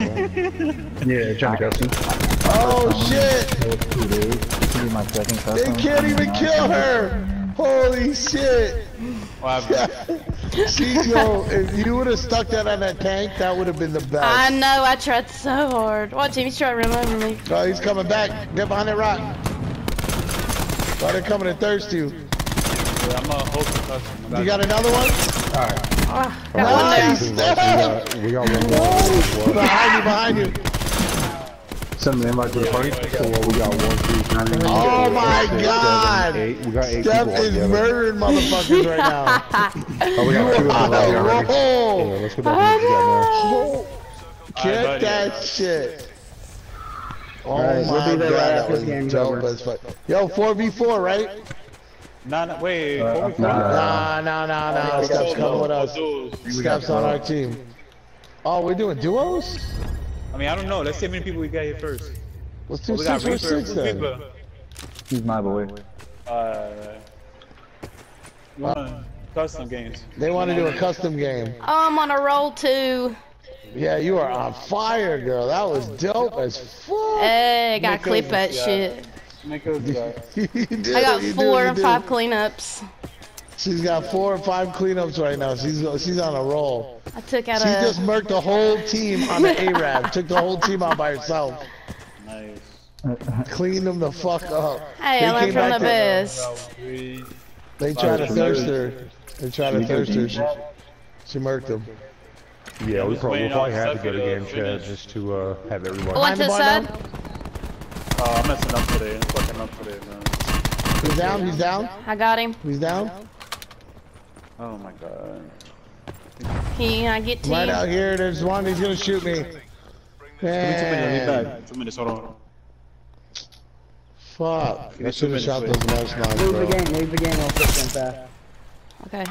Yeah, Johnny Dustin. Oh um, shit! Two days. This will be my second They can't even kill her! Holy shit! What happened? She, yo, if you would have stuck that on that tank, that would have been the best. I know, I tried so hard. Watch him, he's trying to run over me. Oh, he's coming back. Get behind that rock. Oh, they're coming to thirst you. Yeah, I'm gonna host the. You got another one? Alright. Oh, got one there. Nice! We got, we got one more. behind you, behind you. Send an invite to the party. So what, we got one, two, three, Oh my six, god! seven, eight. We got eight Steph is altogether. murdering motherfuckers right now. Oh, we got two in the On a already. Yeah, roll! let's get that together. Oh, Get buddy. that shit. Oh Alright, my we'll god, that was dope as fuck. Yo, 4v4, right? Nah, nah, wait. Uh, before we nah. Nah, nah, nah, nah. Steph's coming with us. duels. On our team. Oh, we're doing duos? I mean, I don't know. Let's see how many people we got here first. Let's do we got six Reaper. versus six then. Reaper? He's my boy. Uh, you want custom games? They want to do a custom game. Oh, I'm on a roll too. Yeah, you are on fire, girl. That was dope as fuck. Hey, gotta clip that got- shit. Nico's got. Did, I got you four you and did. five cleanups. She's got four or five cleanups right now. She's she's on a roll. I took out She just a. murked the whole team on the ARV. Took the whole team out by herself. Nice. Cleaned them the fuck up. Hey, They I learned came from back the to- best. Three. They tried to Five. thirst her. They tried to thirst her. She, she murked them. Yeah, we probably, we'll probably have to go to Seth game to chat just to uh, have everyone. One to the the bar side. now? Oh, I'm messing up today. I'm fucking up today, man. He's down. He's down. I got him. He's down. Oh my god. He, I get to Right you. out here. There's one. He's gonna shoot me. Give me two minutes. I'll be back. Two minutes. Hold on. Fuck. I should have shot those mesh mines, Leave bro. the game, leave the game real quick and fast. Okay.